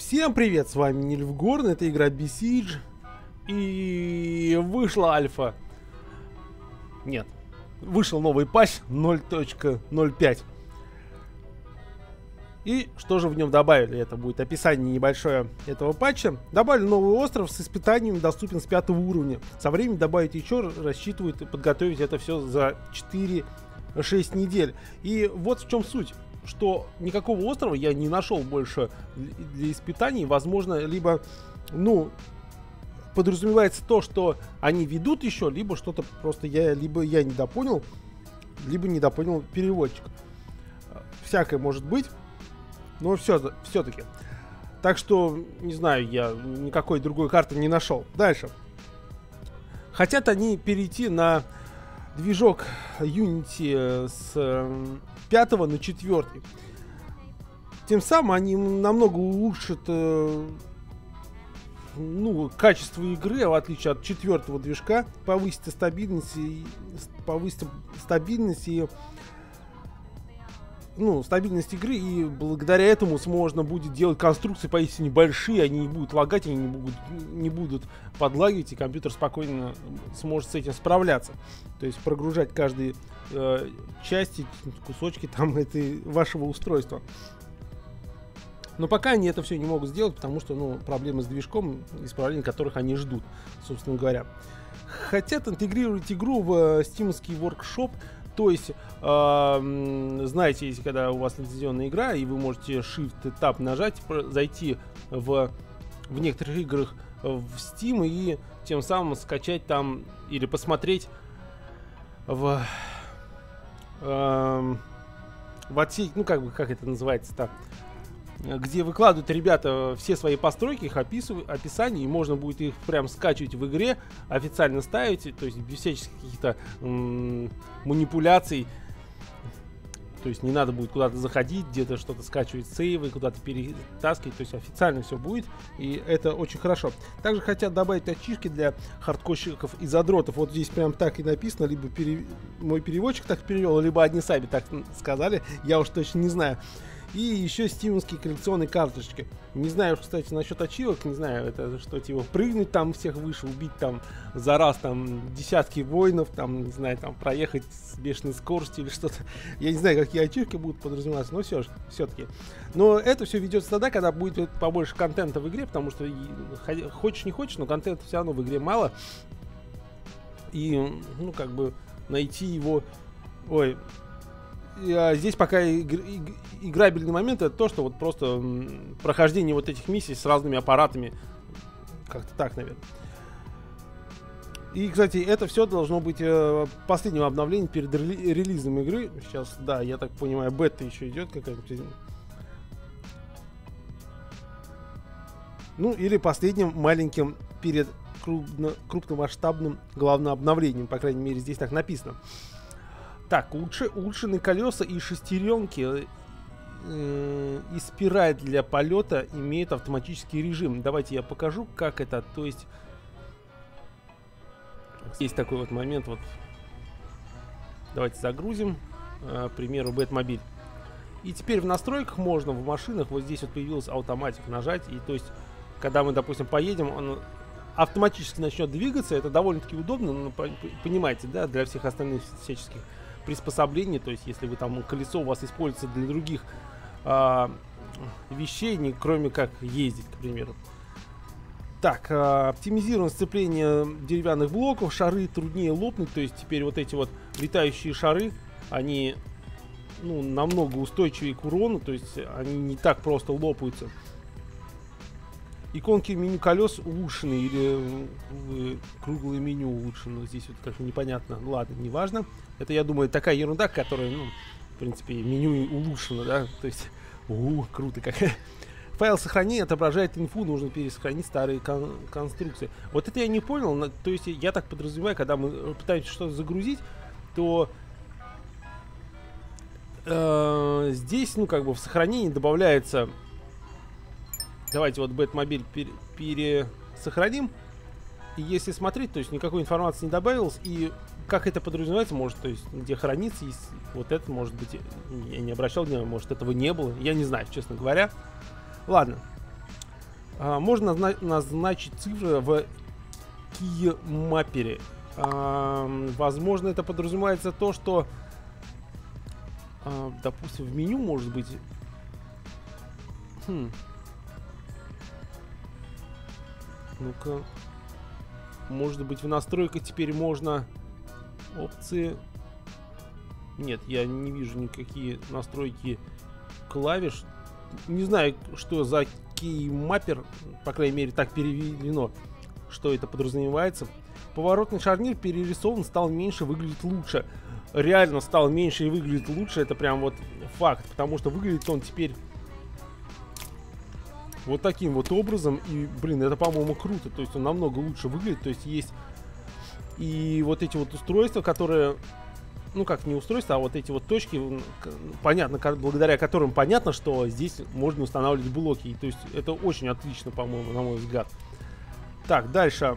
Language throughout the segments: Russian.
Всем привет, с вами Нильфгорн, это игра Besiege. И вышла альфа. Нет, вышел новый патч 0.05. И что же в нем добавили? Это будет описание небольшое этого патча. Добавили новый остров с испытаниями, доступен с пятого уровня. Со временем добавить еще, рассчитывают подготовить это все за 4-6 недель. И вот в чем суть что никакого острова я не нашел больше для испытаний. Возможно, либо, ну, подразумевается то, что они ведут еще, либо что-то просто я, либо я недопонял, либо недопонял переводчик. Всякое может быть, но все, все-таки. Так что, не знаю, я никакой другой карты не нашел. Дальше. Хотят они перейти на движок Unity с 5 на 4. Тем самым они намного улучшат э, ну, качество игры, в отличие от четвертого движка, повысит стабильность, и, повысит стабильность и ну, стабильность игры, и благодаря этому можно будет делать конструкции поистине большие, они не будут лагать, они не будут, не будут подлагивать, и компьютер спокойно сможет с этим справляться. То есть прогружать каждые э, части, кусочки там этой вашего устройства. Но пока они это все не могут сделать, потому что, ну, проблемы с движком, исправление которых они ждут, собственно говоря. Хотят интегрировать игру в стимовский э, воркшоп, то есть, э, знаете, если когда у вас лицензионная игра, и вы можете Shift Tab нажать, зайти в, в некоторых играх в Steam и тем самым скачать там или посмотреть в э, в отсеке, ну как бы как это называется так, где выкладывают ребята все свои постройки, их описывают, описание, и можно будет их прям скачивать в игре, официально ставить, то есть без всяческих каких-то манипуляций. То есть не надо будет куда-то заходить, где-то что-то скачивать сейвы, куда-то перетаскивать. То есть официально все будет. И это очень хорошо. Также хотят добавить ачивки для хардкорщиков и задротов. Вот здесь прям так и написано. Либо пере... мой переводчик так перевел, либо одни сами так сказали. Я уж точно не знаю. И еще стимовские коллекционные карточки. Не знаю, кстати, насчет ачивок, не знаю, это что, типа, прыгнуть там всех выше, убить там за раз там десятки воинов, там, не знаю, там, проехать с бешеной скоростью или что-то. Я не знаю, какие ачивки будут подразумеваться, но все же, все-таки. Но это все ведется тогда, когда будет побольше контента в игре, потому что хочешь не хочешь, но контента все равно в игре мало. И, ну, как бы, найти его... Ой, здесь пока игр, играбельный момент это то, что вот просто прохождение вот этих миссий с разными аппаратами. Как-то так, наверное. И, кстати, это все должно быть э, последним обновлением перед рели релизом игры. Сейчас, да, я так понимаю, бета еще идет какая-нибудь. Ну, или последним маленьким перед крупно, крупномасштабным главным обновлением. По крайней мере, здесь так написано. Так, улучши, улучшенные колеса и шестеренки э, и спираль для полета имеют автоматический режим. Давайте я покажу, как это. То есть есть такой вот момент. Вот давайте загрузим, э, к примеру, Бэтмобиль. И теперь в настройках можно в машинах вот здесь вот появилась автоматик нажать и то есть когда мы, допустим, поедем, он автоматически начнет двигаться. Это довольно-таки удобно, но понимаете, да, для всех остальных всяческих приспособлений, то есть если вы там колесо у вас используется для других а, вещей, не, кроме как ездить, к примеру. Так, а, оптимизировано сцепление деревянных блоков, шары труднее лопнуть, то есть теперь вот эти вот летающие шары, они ну, намного устойчивее к урону, то есть они не так просто лопаются. Иконки меню колес улучшены или э, круглое меню улучшено. Здесь вот как непонятно. Ладно, неважно. Это, я думаю, такая ерунда, которая, ну, в принципе, меню улучшено, да. То есть, у, круто как. Файл сохранения отображает инфу, нужно пересохранить старые кон конструкции. Вот это я не понял. То есть, я так подразумеваю, когда мы пытаемся что-то загрузить, то э, здесь, ну, как бы в сохранении добавляется Давайте вот Бэтмобиль пере пересохраним. И если смотреть, то есть никакой информации не добавилось. И как это подразумевается, может, то есть где хранится, есть, вот это, может быть, я не обращал внимания, может, этого не было. Я не знаю, честно говоря. Ладно. А, можно назна назначить цифры в кеймаппере. А, возможно, это подразумевается то, что, а, допустим, в меню может быть... Хм. Ну-ка. Может быть, в настройках теперь можно опции... Нет, я не вижу никакие настройки клавиш. Не знаю, что за кеймаппер, по крайней мере, так переведено, что это подразумевается. Поворотный шарнир перерисован, стал меньше, выглядит лучше. Реально стал меньше и выглядит лучше, это прям вот факт, потому что выглядит он теперь вот таким вот образом. И, блин, это, по-моему, круто. То есть он намного лучше выглядит. То есть есть и вот эти вот устройства, которые ну как не устройство, а вот эти вот точки, понятно, благодаря которым понятно, что здесь можно устанавливать блоки. И, то есть это очень отлично, по-моему, на мой взгляд. Так, дальше.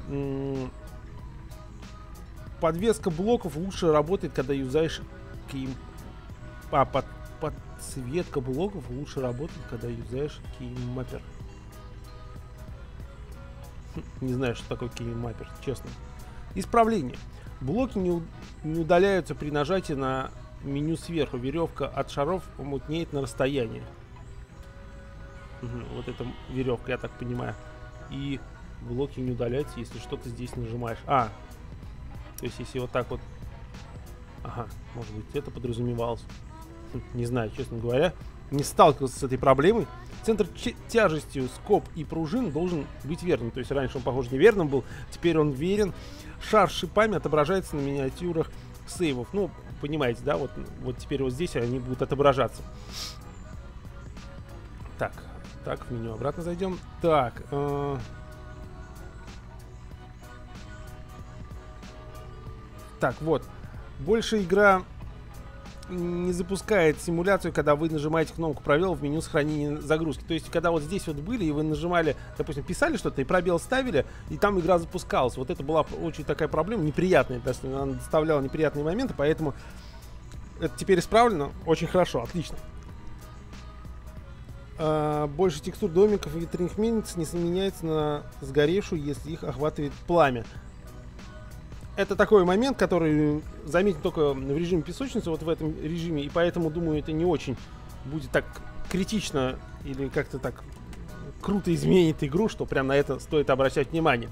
Подвеска блоков лучше работает, когда юзаешь кейм... А, под, подсветка блоков лучше работает, когда юзаешь кейммаппер. Не знаю, что такое кейммаппер, честно. Исправление. Блоки не, не удаляются при нажатии на меню сверху. Веревка от шаров помутнеет на расстоянии. Угу, вот эта веревка, я так понимаю. И блоки не удаляются, если что-то здесь нажимаешь. А, то есть если вот так вот... Ага, может быть это подразумевалось. Хм, не знаю, честно говоря. Не сталкивался с этой проблемой. Центр тяжести скоб и пружин должен быть верным. То есть раньше он, похоже, неверным был, теперь он верен. Шар шипами отображается на миниатюрах сейвов. Ну, понимаете, да, вот, вот теперь вот здесь они будут отображаться. Так, так, в меню обратно зайдем. Так, э Так, вот. Больше игра не запускает симуляцию, когда вы нажимаете кнопку «Провел» в меню сохранения загрузки. То есть, когда вот здесь вот были, и вы нажимали, допустим, писали что-то, и пробел ставили, и там игра запускалась. Вот это была очень такая проблема, неприятная, даже она доставляла неприятные моменты, поэтому это теперь исправлено. Очень хорошо, отлично. А, больше текстур домиков и ветряных мельниц не заменяется на сгоревшую, если их охватывает пламя это такой момент, который заметен только в режиме песочницы, вот в этом режиме, и поэтому, думаю, это не очень будет так критично или как-то так круто изменит игру, что прям на это стоит обращать внимание.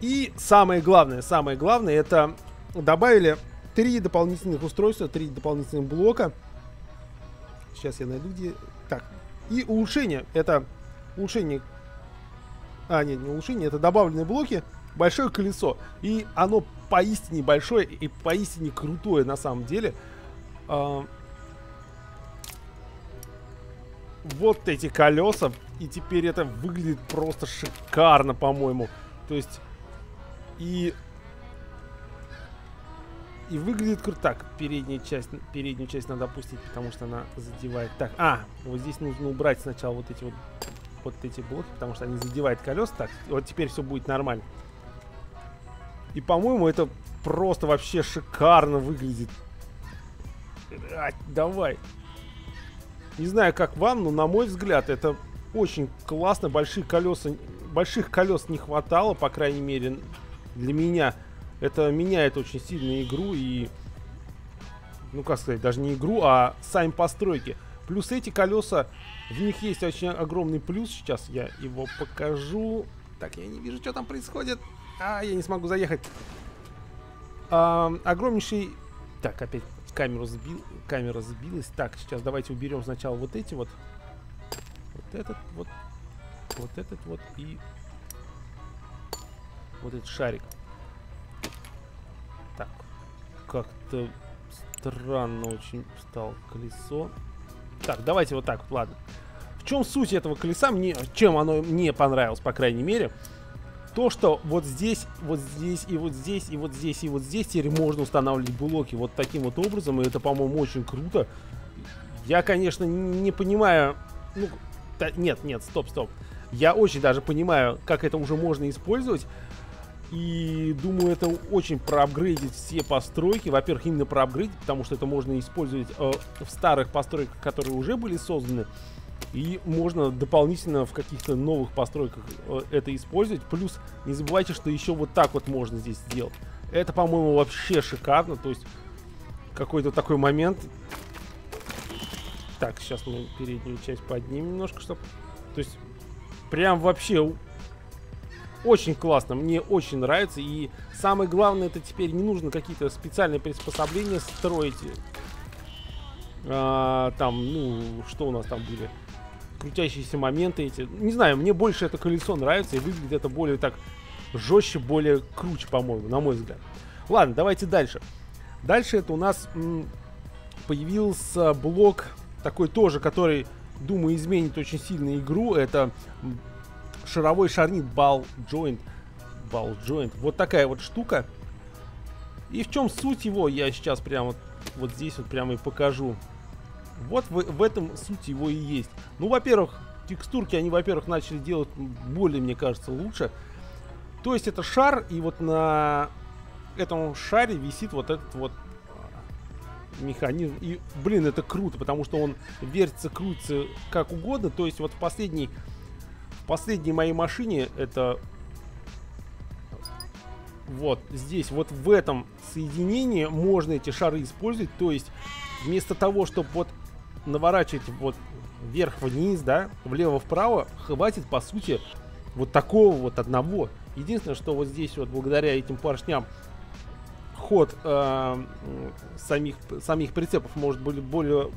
И самое главное, самое главное, это добавили три дополнительных устройства, три дополнительных блока. Сейчас я найду где... Так, и улучшение. Это улучшение... А, нет, не улучшение, это добавленные блоки, большое колесо. И оно поистине большое и поистине крутое на самом деле. А, вот эти колеса. И теперь это выглядит просто шикарно, по-моему. То есть... И... И выглядит круто. Так, передняя часть, переднюю часть надо опустить, потому что она задевает. Так, а, вот здесь нужно убрать сначала вот эти вот, вот эти блоки, потому что они задевают колеса. Так, вот теперь все будет нормально. И, по-моему, это просто вообще шикарно выглядит. А, давай. Не знаю, как вам, но на мой взгляд, это очень классно. Больших колеса, больших колес не хватало, по крайней мере, для меня. Это меняет очень сильно игру и, ну как сказать, даже не игру, а сами постройки. Плюс эти колеса, в них есть очень огромный плюс. Сейчас я его покажу. Так, я не вижу, что там происходит. А, я не смогу заехать. А, огромнейший... Так, опять камеру сбил, камера сбилась. Так, сейчас давайте уберем сначала вот эти вот. Вот этот вот. Вот этот вот и... Вот этот шарик. Так. Как-то странно очень стало колесо. Так, давайте вот так, ладно. В чем суть этого колеса? Мне, чем оно мне понравилось, по крайней мере то, что вот здесь, вот здесь, и вот здесь, и вот здесь, и вот здесь теперь можно устанавливать блоки вот таким вот образом, и это, по-моему, очень круто. Я, конечно, не понимаю... Ну, да, нет, нет, стоп, стоп. Я очень даже понимаю, как это уже можно использовать. И думаю, это очень проапгрейдит все постройки. Во-первых, именно проапгрейдить, потому что это можно использовать э, в старых постройках, которые уже были созданы. И можно дополнительно в каких-то новых постройках э, это использовать. Плюс не забывайте, что еще вот так вот можно здесь сделать. Это, по-моему, вообще шикарно. То есть какой-то такой момент. Так, сейчас мы переднюю часть поднимем немножко, чтобы... То есть прям вообще очень классно, мне очень нравится. И самое главное, это теперь не нужно какие-то специальные приспособления строить. А, там, ну, что у нас там были? Крутящиеся моменты эти. Не знаю, мне больше это колесо нравится и выглядит это более так жестче, более круче, по-моему, на мой взгляд. Ладно, давайте дальше. Дальше это у нас появился блок такой тоже, который, думаю, изменит очень сильно игру. Это шаровой шарнит Ball Joint. Ball Joint. Вот такая вот штука. И в чем суть его, я сейчас прямо вот, вот здесь вот прямо и покажу. Вот в, в этом суть его и есть. Ну, во-первых, текстурки, они, во-первых, начали делать более, мне кажется, лучше. То есть это шар, и вот на этом шаре висит вот этот вот а, механизм. И, блин, это круто, потому что он вертится, крутится как угодно. То есть вот в последней, в последней моей машине это вот здесь, вот в этом соединении можно эти шары использовать. То есть вместо того, чтобы вот наворачивать вот вверх-вниз, да, влево-вправо, хватит, по сути, вот такого вот одного. Единственное, что вот здесь вот благодаря этим поршням ход э, самих, самих прицепов может быть более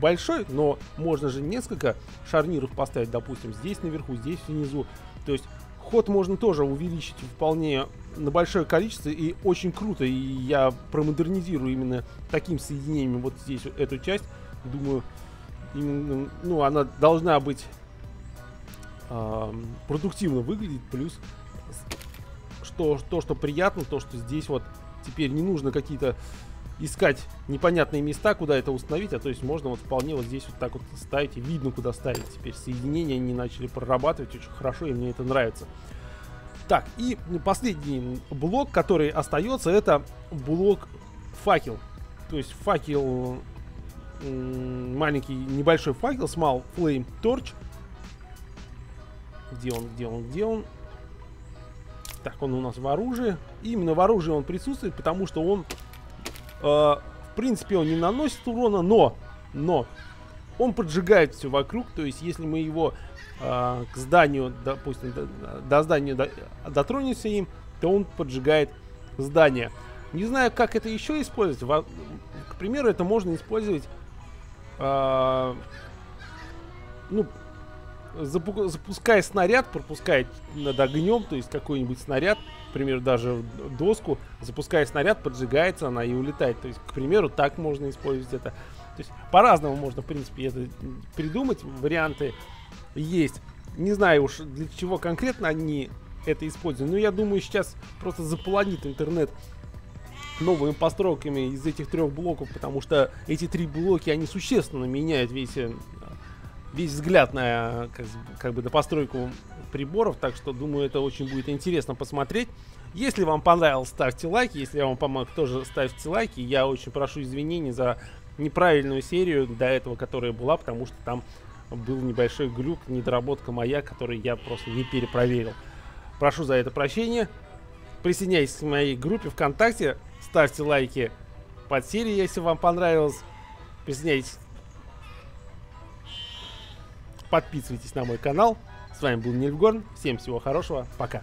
большой, но можно же несколько шарниров поставить, допустим, здесь наверху, здесь внизу. То есть ход можно тоже увеличить вполне на большое количество и очень круто. И я промодернизирую именно таким соединением вот здесь эту часть думаю, именно, ну, она должна быть э, продуктивно выглядеть, плюс что, то, что приятно, то, что здесь вот теперь не нужно какие-то искать непонятные места, куда это установить, а то есть можно вот вполне вот здесь вот так вот ставить, и видно, куда ставить. Теперь соединения они начали прорабатывать очень хорошо, и мне это нравится. Так, и последний блок, который остается, это блок факел. То есть факел маленький небольшой факел, small flame torch. Где он, где он, где он? Так, он у нас в оружии. Именно в оружии он присутствует, потому что он, э, в принципе, он не наносит урона, но, но он поджигает все вокруг. То есть, если мы его э, к зданию, допустим, до, здания до, дотронемся им, то он поджигает здание. Не знаю, как это еще использовать. К примеру, это можно использовать э, ну, запу запуская снаряд, пропуская над огнем, то есть какой-нибудь снаряд, к примеру, даже доску, запуская снаряд, поджигается она и улетает. То есть, к примеру, так можно использовать это. То есть, по-разному можно, в принципе, это придумать. Варианты есть. Не знаю уж, для чего конкретно они это используют. Но я думаю, сейчас просто заполонит интернет новыми постройками из этих трех блоков, потому что эти три блоки, они существенно меняют весь, э, весь взгляд на как, как бы на постройку приборов, так что думаю, это очень будет интересно посмотреть. Если вам понравилось, ставьте лайки, если я вам помог, тоже ставьте лайки. Я очень прошу извинений за неправильную серию до этого, которая была, потому что там был небольшой глюк, недоработка моя, который я просто не перепроверил. Прошу за это прощения. Присоединяйтесь к моей группе ВКонтакте. Ставьте лайки под серией, если вам понравилось. Присоединяйтесь. Подписывайтесь на мой канал. С вами был Нильфгорн. Всем всего хорошего. Пока.